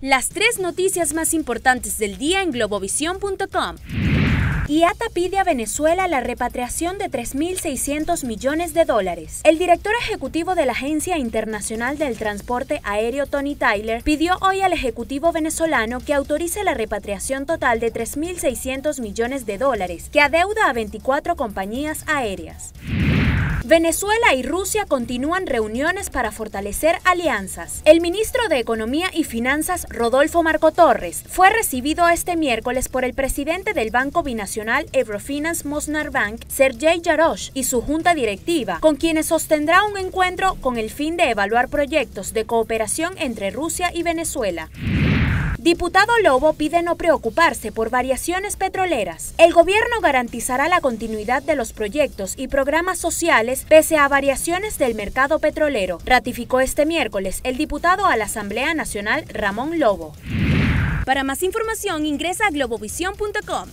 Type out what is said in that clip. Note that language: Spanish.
Las tres noticias más importantes del día en globovisión.com. IATA pide a Venezuela la repatriación de 3.600 millones de dólares. El director ejecutivo de la Agencia Internacional del Transporte Aéreo Tony Tyler pidió hoy al ejecutivo venezolano que autorice la repatriación total de 3.600 millones de dólares que adeuda a 24 compañías aéreas. Venezuela y Rusia continúan reuniones para fortalecer alianzas. El ministro de Economía y Finanzas, Rodolfo Marco Torres, fue recibido este miércoles por el presidente del Banco Binacional Eurofinance Mosnar Bank, Sergei Yarosh, y su junta directiva, con quienes sostendrá un encuentro con el fin de evaluar proyectos de cooperación entre Rusia y Venezuela. Diputado Lobo pide no preocuparse por variaciones petroleras. El gobierno garantizará la continuidad de los proyectos y programas sociales pese a variaciones del mercado petrolero, ratificó este miércoles el diputado a la Asamblea Nacional Ramón Lobo. Para más información ingresa a globovisión.com.